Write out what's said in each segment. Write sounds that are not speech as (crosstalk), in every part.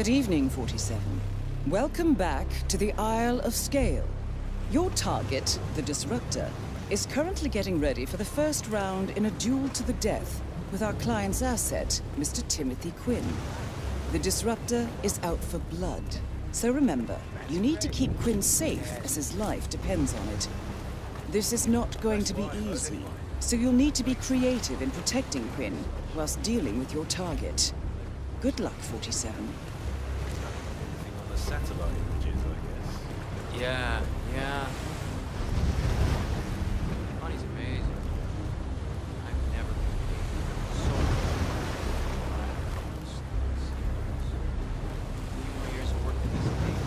Good evening, 47. Welcome back to the Isle of Sgàil. Your target, the Disruptor, is currently getting ready for the first round in a duel to the death with our client's asset, Mr. Timothy Quinn. The Disruptor is out for blood. So remember, you need to keep Quinn safe as his life depends on it. This is not going to be easy, so you'll need to be creative in protecting Quinn whilst dealing with your target. Good luck, 47. On the satellite images, I guess. Yeah, yeah. Money's amazing. I've never been paid so much. Years of working this thing.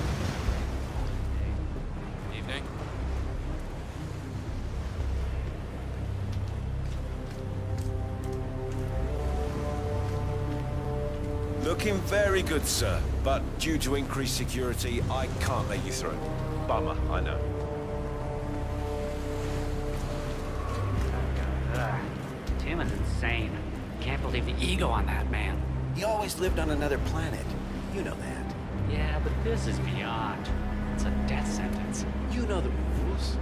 Evening. Looking very good, sir. But due to increased security, I can't let you through. Bummer, I know. Ugh. Tim is insane. Can't believe the ego on that man. He always lived on another planet. You know that. Yeah, but this is beyond. It's a death sentence. You know the rules.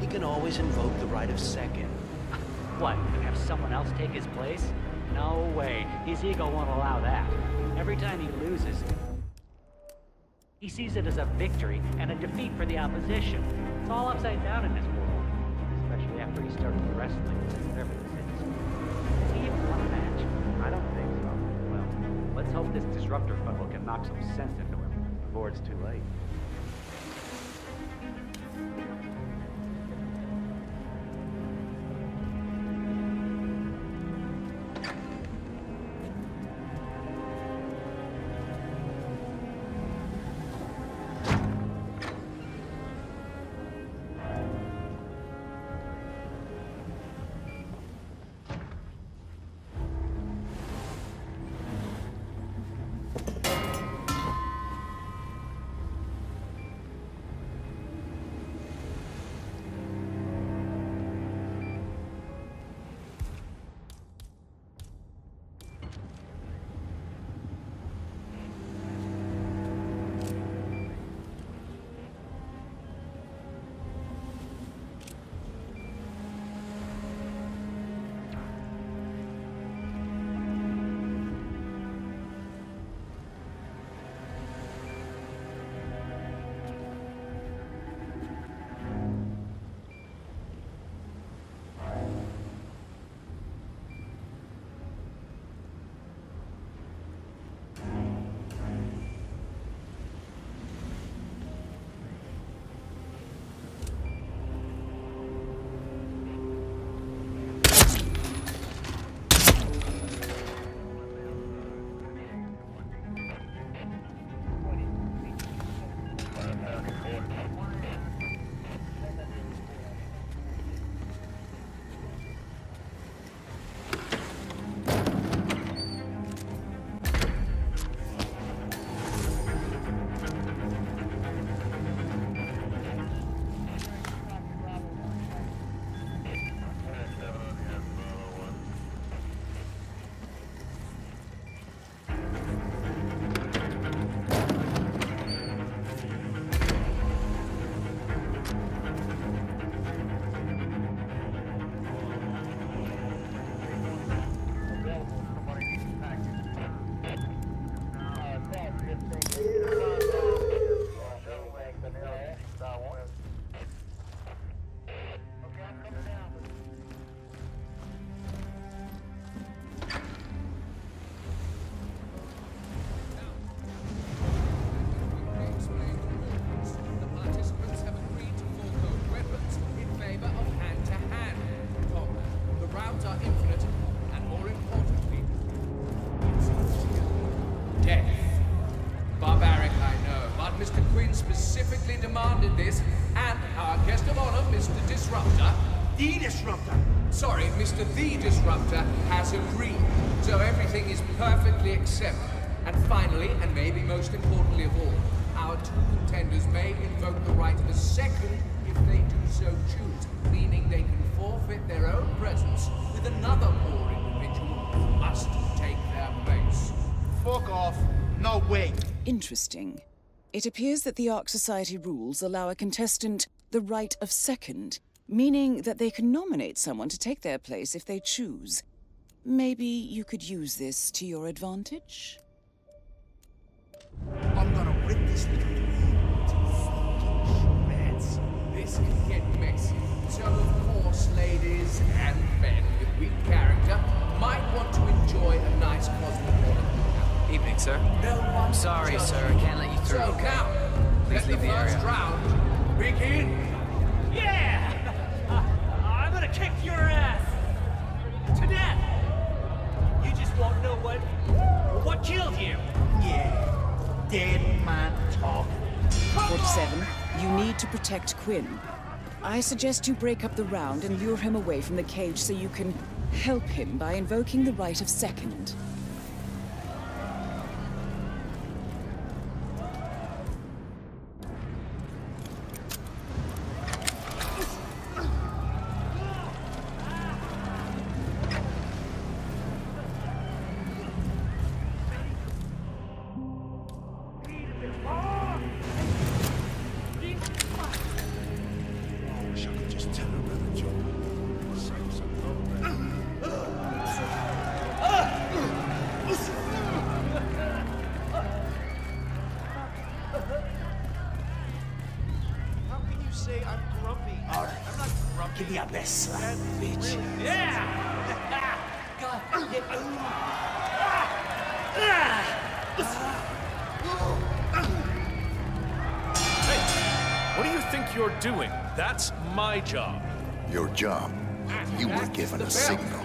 He can always invoke the right of second. (laughs) What, and have someone else take his place? No way. His ego won't allow that. Every time he loses, he sees it as a victory and a defeat for the opposition. It's all upside down in this world. Especially after he started wrestling, this is. Does he even want a match? I don't think so. Well, let's hope this disruptor fellow can knock some sense into him before it's too late. Demanded this, and our guest of honor, Mr. Disruptor, The Disruptor. sorry, Mr. The Disruptor, has agreed. So everything is perfectly accepted. And finally, and maybe most importantly of all, our two contenders may invoke the right of a second if they do so choose, meaning they can forfeit their own presence with another poor individual who must take their place. Fuck off. No way. Interesting. It appears that the Ark Society rules allow a contestant the right of second, meaning that they can nominate someone to take their place if they choose. Maybe you could use this to your advantage? I'm gonna rip this little dweeb to fucking shreds. This can get messy. So, of course, ladies and men with weak character might want to enjoy a nice cosmopolitan Evening, sir. No one Sorry, judges sir, I can't let you through. So now, Please let leave the the first area. round begin. Yeah! (laughs) I'm gonna kick your ass! To death! You just won't know what... what killed you! Yeah, dead man talk. 47, you need to protect Quinn. I suggest you break up the round and lure him away from the cage so you can help him by invoking the right of second. What do you think you're doing? That's my job. Your job. You were given a signal.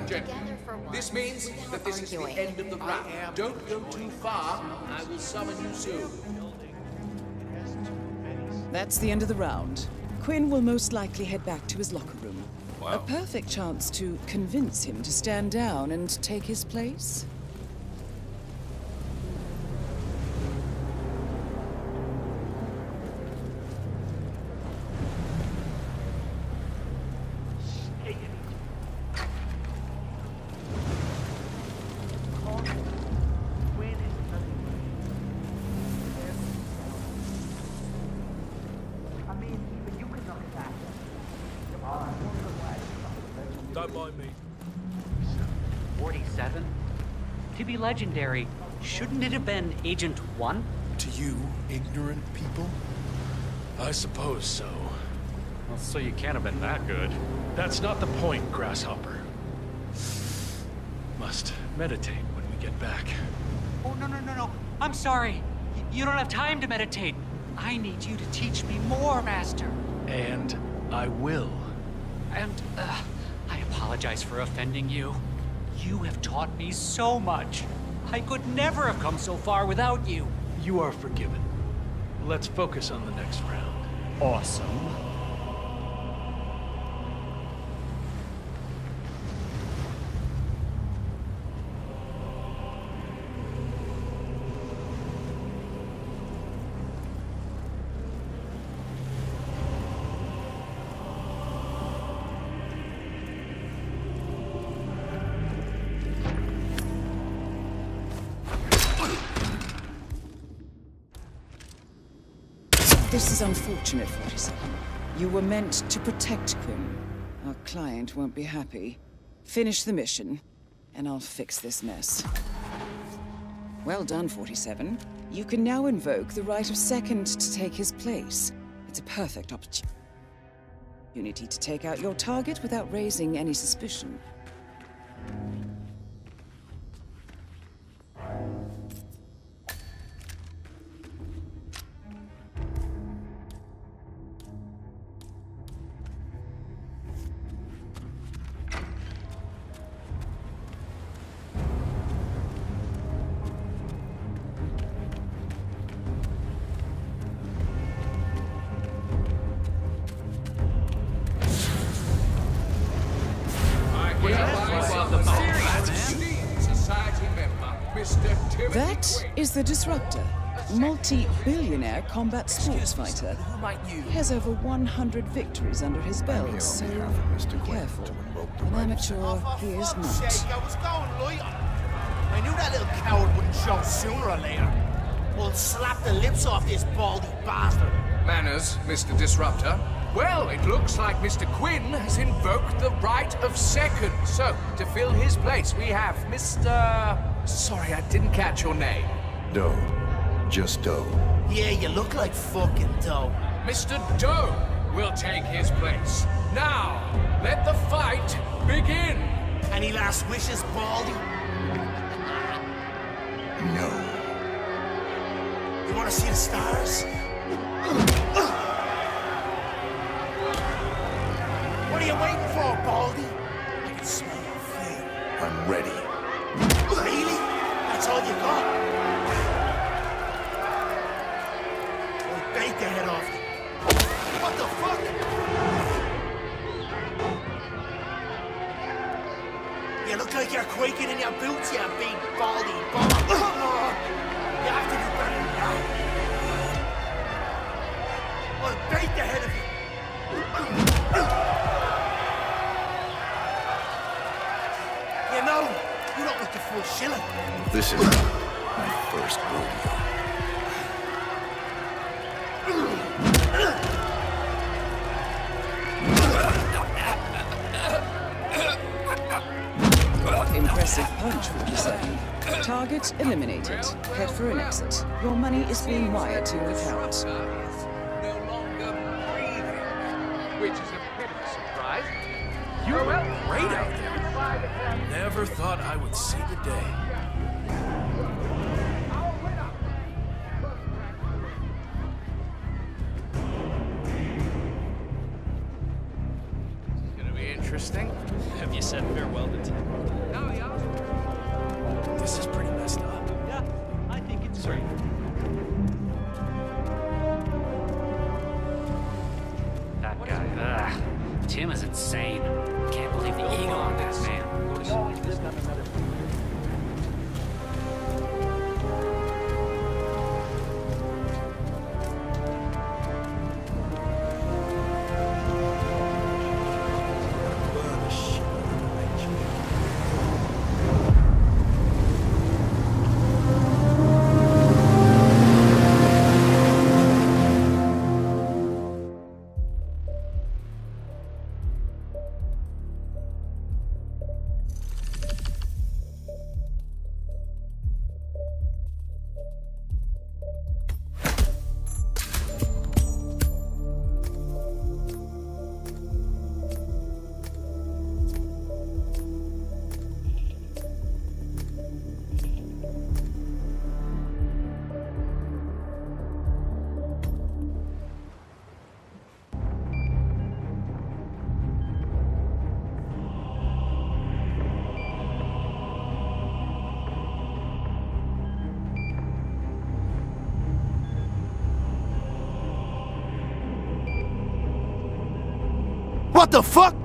This means that this is the end of the round. Don't go too far. I will summon you soon. That's the end of the round. Quinn will most likely head back to his locker room. A perfect chance to convince him to stand down and take his place. Don't mind me. 47? To be legendary, shouldn't it have been Agent 1? To you, ignorant people? I suppose so. Well, so you can't have been that good. That's not the point, Grasshopper. Must meditate when we get back. Oh, no, no, no, no. I'm sorry. Y- You don't have time to meditate. I need you to teach me more, Master. And I will. And uh, I apologize for offending you. You have taught me so much. I could never have come so far without you. You are forgiven. Let's focus on the next round. Awesome. This is unfortunate, 47. You were meant to protect Quinn. Our client won't be happy. Finish the mission, and I'll fix this mess. Well done, 47. You can now invoke the right of second to take his place. It's a perfect opportunity to take out your target without raising any suspicion. Is the Disruptor, multi-billionaire combat sports fighter. Who might you? He has over 100 victories under his belt, so behalf of Mr. be careful. to invoke the An right of amateur he is not. I was going, Louis. I knew that little coward wouldn't show sooner or later. We'll slap the lips off this baldy bastard. Manners, Mr. Disruptor. Well, it looks like Mr. Quinn has invoked the right of second. So, to fill his place, we have Mr. Sorry, I didn't catch your name. Doe. Just Doe. Yeah, you look like fucking dough. Mr. Doe will take his place. Now, let the fight begin. Any last wishes, Baldy? No. You wanna see the stars? What are you waiting for, Baldy? I can smell your fear. I'm ready. Really? That's all you got? Like you're quaking in your boots, you big baldy. (laughs) You have to do better than that. Well, bait the head of you. You know, you don't look the full shilling. This is my first rodeo. Impressive punch, 47. Target eliminated. Head for an exit. Your money is being wired to your account. No longer breathing, which is a bit of a surprise. You were great out there. Never thought I would see the day. Tim is insane. Can't believe the ego on that man. What the fuck?